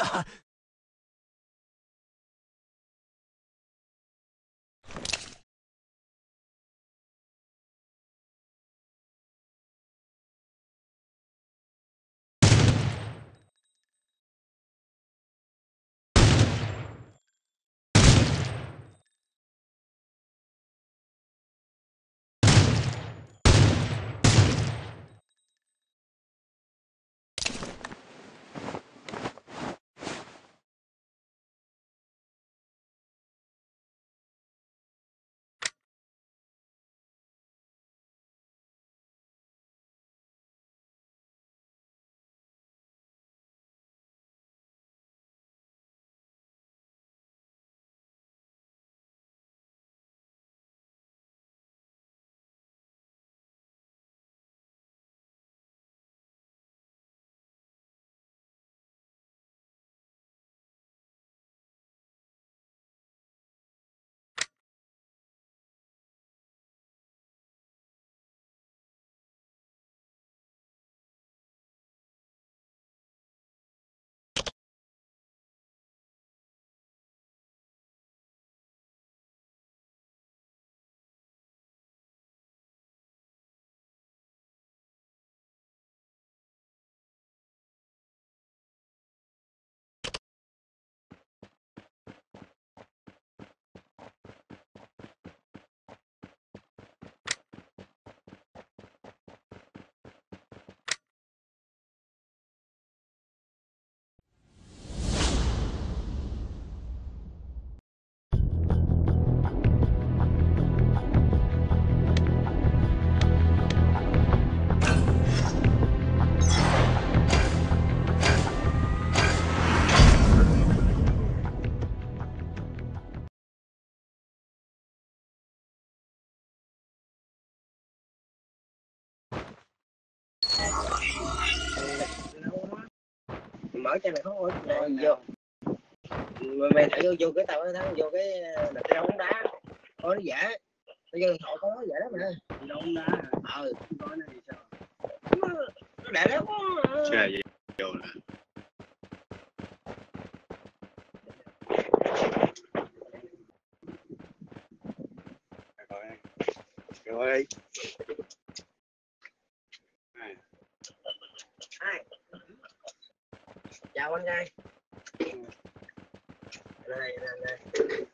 Ah, mở cho mày không ơi, mày vô mày, mày thử vô vô cái tao nó vô cái đập ra bóng đá thôi nó giả bây giờ họ có giả lắm mà bóng đá ờ nói này sao nó đẹp lắm chơi gì vô nè rồi วัาไงเลยเลย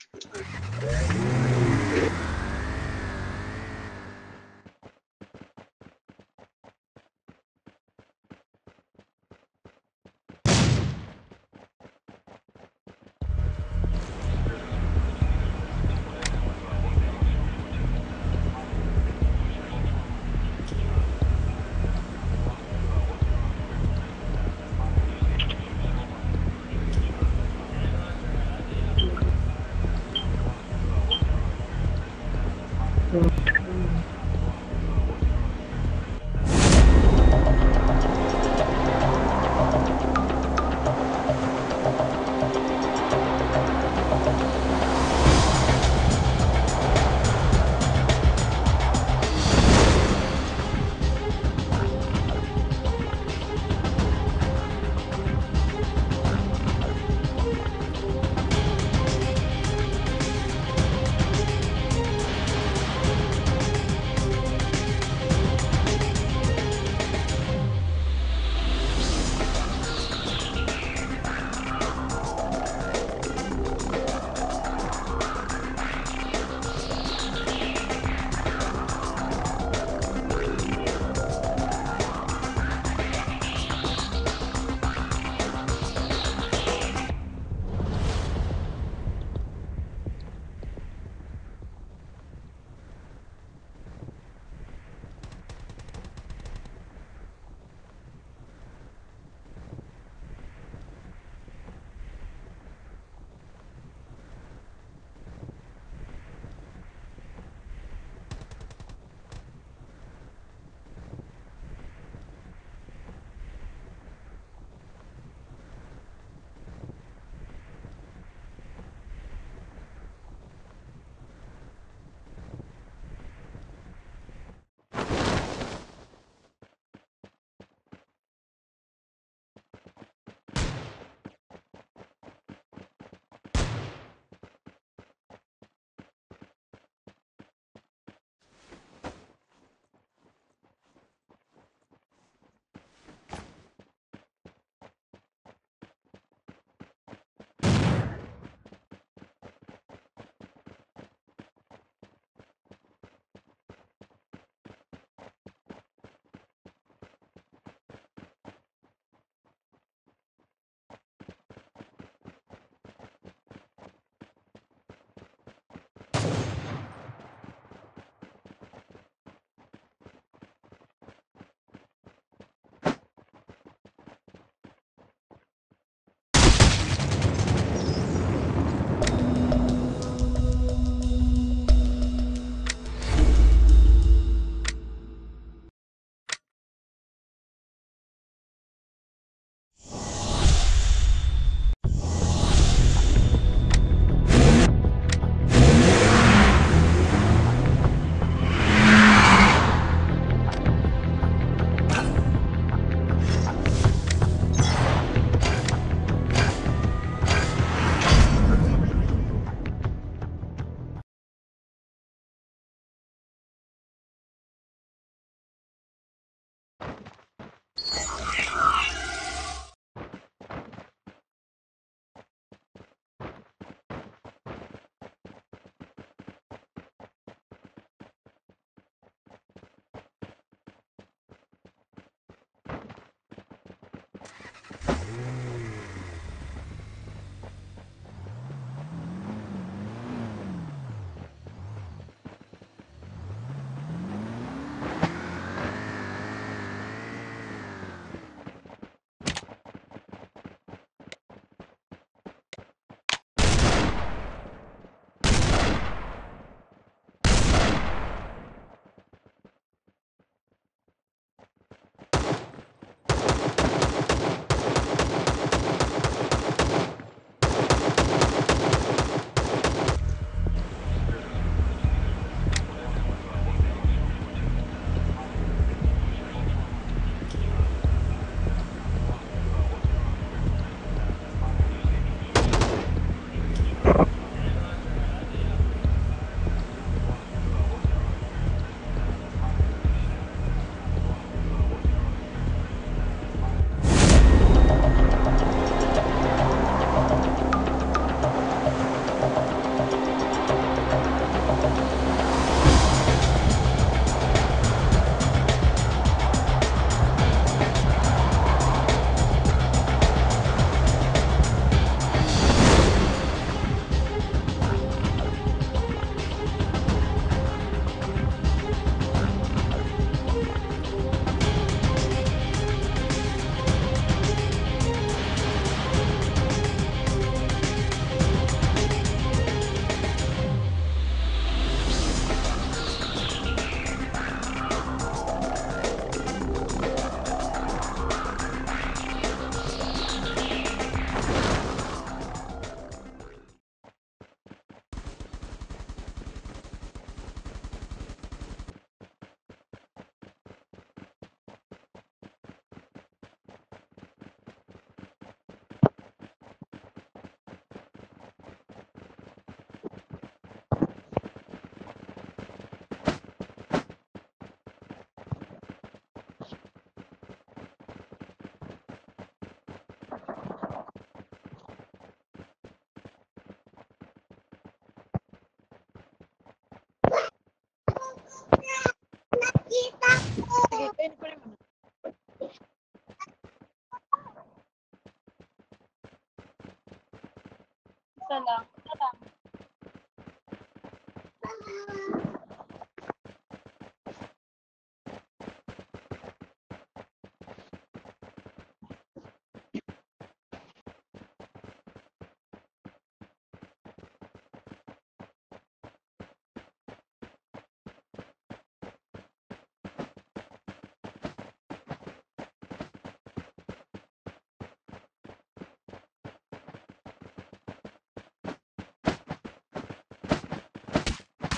Thank you.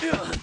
Ugh!